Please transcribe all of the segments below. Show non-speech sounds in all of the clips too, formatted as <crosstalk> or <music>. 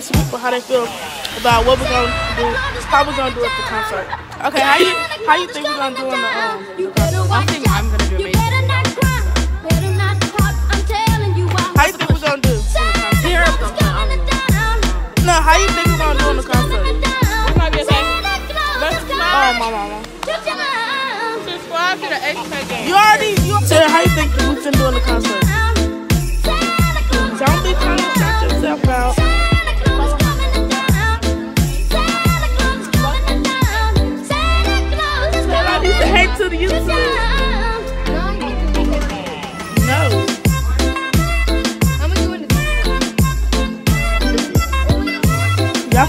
finna go around asking people how they feel about what we're gonna do, how we're gonna do at the concert. Okay, how you how you think we're gonna do in the um? I think I'm gonna do amazing. How you think we're gonna do? Here comes the um, No, how you think we're gonna do in the concert? We're gonna get back. Oh, my mama. Subscribe to the XP game. You already you said how you think we finna do in the concert?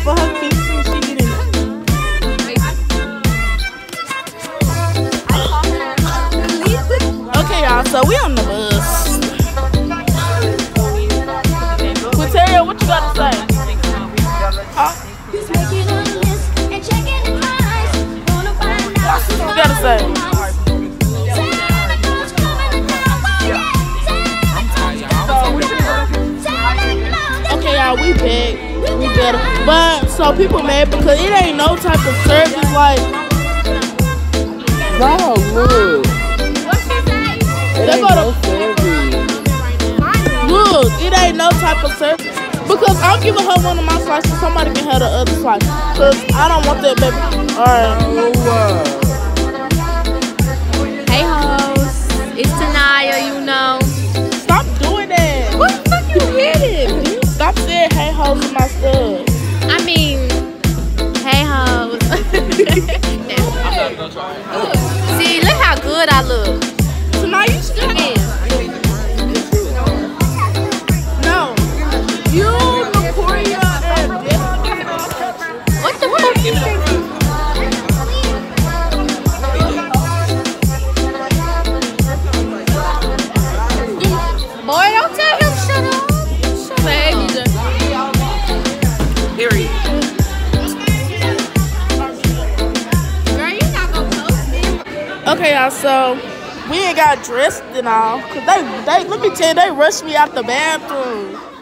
For her feet in. Okay, y'all, so we on the bus. Quinteria, what you got to say? Huh? What you got to say? Okay, y'all, we big. We better. But, so people mad because it ain't no type of service like, Dog, look. It They ain't go no service. look, it ain't no type of service. Because I'm giving her one of my slices, somebody can have the other slice. Because I don't want that baby. Alright. Oh, wow. Hey hoes, it's Tanaya, you know. Hoes my. I mean, hey hoes. <laughs> See, look how good I look. Tonight you should Yeah. No. You, Nakoria, and. What the fuck Okay, y'all, so we ain't got dressed and all. Cause they, they, let me tell you, they rushed me out the bathroom.